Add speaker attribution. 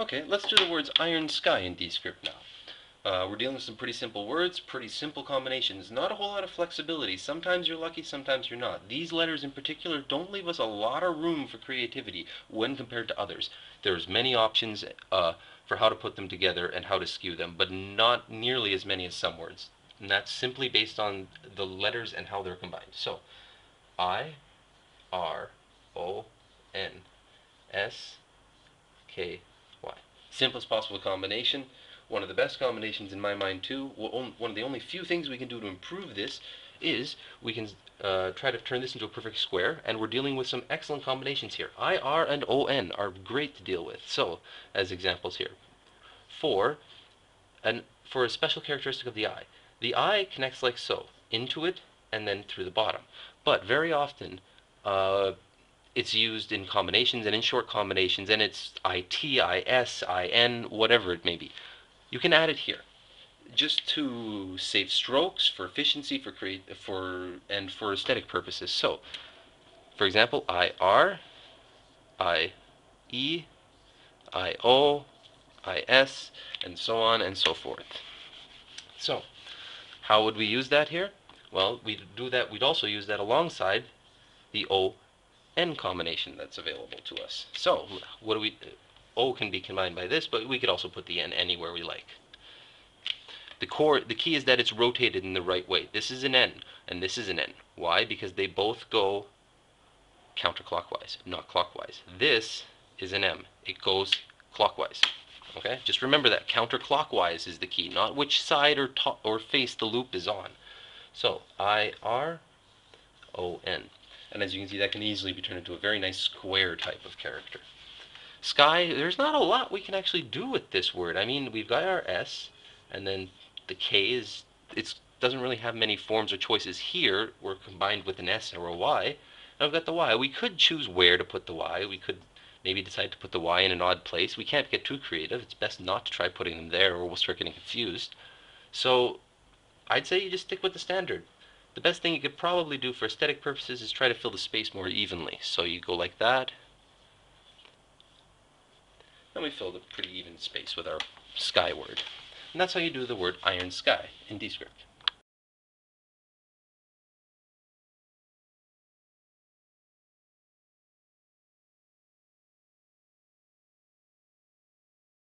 Speaker 1: Okay, let's do the words iron sky in Dscript now. Uh, we're dealing with some pretty simple words, pretty simple combinations, not a whole lot of flexibility. Sometimes you're lucky, sometimes you're not. These letters in particular don't leave us a lot of room for creativity when compared to others. There's many options uh, for how to put them together and how to skew them, but not nearly as many as some words. And that's simply based on the letters and how they're combined. So, I, R, O, N, S, K. Simplest possible combination. One of the best combinations in my mind too. One of the only few things we can do to improve this is we can uh, try to turn this into a perfect square, and we're dealing with some excellent combinations here. I, R, and O, N are great to deal with. So, as examples here. For, an, for a special characteristic of the eye, the eye connects like so, into it and then through the bottom. But very often, uh, it's used in combinations and in short combinations, and it's IT, IS, IN, whatever it may be. You can add it here, just to save strokes for efficiency, for create, for and for aesthetic purposes. So, for example, IR, IE, IO, IS, and so on and so forth. So, how would we use that here? Well, we'd do that. We'd also use that alongside the O N combination that's available to us. So, what do we? O can be combined by this, but we could also put the N anywhere we like. The core, the key is that it's rotated in the right way. This is an N, and this is an N. Why? Because they both go counterclockwise, not clockwise. This is an M. It goes clockwise. Okay? Just remember that counterclockwise is the key, not which side or top or face the loop is on. So I R O N. And as you can see, that can easily be turned into a very nice square type of character. Sky, there's not a lot we can actually do with this word. I mean, we've got our S, and then the K is, it doesn't really have many forms or choices here. We're combined with an S or a Y. And I've got the Y. We could choose where to put the Y. We could maybe decide to put the Y in an odd place. We can't get too creative. It's best not to try putting them there or we'll start getting confused. So I'd say you just stick with the standard. The best thing you could probably do for aesthetic purposes is try to fill the space more evenly. So you go like that, and we filled a pretty even space with our sky word. And that's how you do the word iron sky in Dscript.